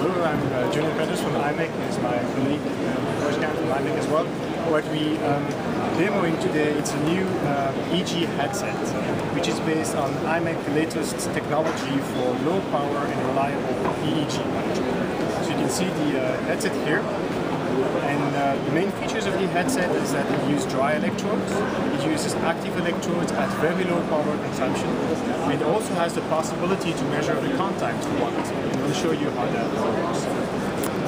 I'm uh, Julien Penders from IMEC. Is my colleague, uh, from IMEC as well. What we um, demoing today, it's a new uh, EEG headset, which is based on IMEC latest technology for low power and reliable EEG management. So you can see the uh, headset here. And uh, the main features of the headset is that it uses dry electrodes. It uses active electrodes at very low power consumption. It also has the possibility to measure the contact want. And we'll show you how that works.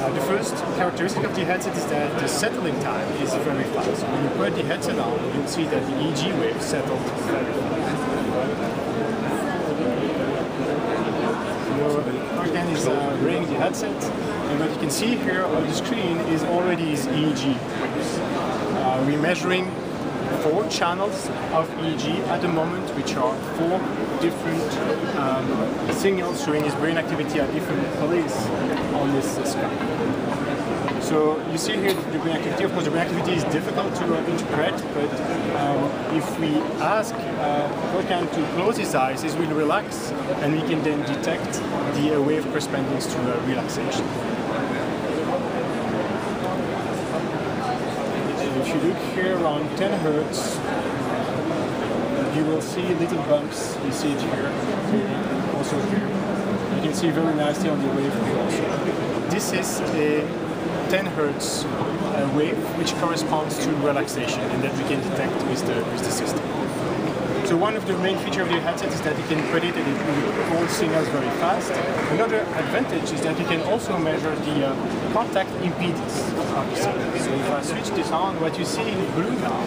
Uh, the first characteristic of the headset is that the settling time is very fast. When you put the headset on, you'll see that the EEG wave settled very fast. Organ is uh, the headset, and what you can see here on the screen is already his EEG waves. Uh, we're measuring four channels of EEG at the moment, which are four different um, signals showing his brain activity at different places on this screen. So you see here the brain activity. Of course, the brain activity is difficult to uh, interpret, but um, if we ask uh, to close his eyes, he will relax, and we can then detect the uh, wave corresponding to uh, relaxation. If you look here around 10 hertz, you will see little bumps. You see it here, also here. You can see very nicely on the wave also. This is a 10 hertz uh, wave, which corresponds to relaxation, and that we can detect with the, with the system. So one of the main features of the headset is that you can predict and holds signals very fast. Another advantage is that you can also measure the uh, contact impedance. So if I switch this on, what you see in blue now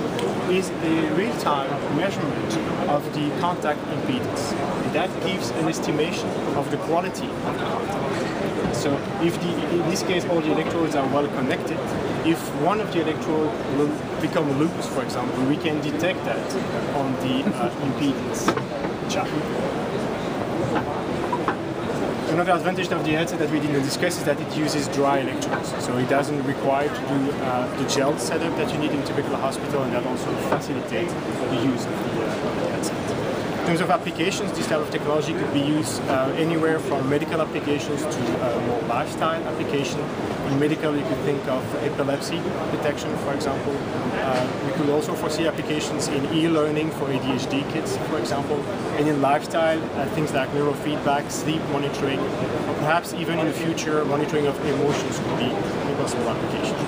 is a real-time measurement of the contact impedance. And that gives an estimation of the quality of the contact. So if the, in this case all the electrodes are well connected, if one of the electrodes will become loose, for example, we can detect that on the uh, impedance chart. Another advantage of the headset that we didn't discuss is that it uses dry electrodes. So it doesn't require to do uh, the gel setup that you need in a typical hospital and that also facilitates the use of the, uh, the headset. In terms of applications, this type of technology could be used uh, anywhere from medical applications to uh, more lifestyle application. In medical, you could think of epilepsy detection, for example. Uh, we could also foresee applications in e-learning for ADHD kids, for example, and in lifestyle, uh, things like neurofeedback, sleep monitoring, or perhaps even in the future, monitoring of emotions could be a possible application.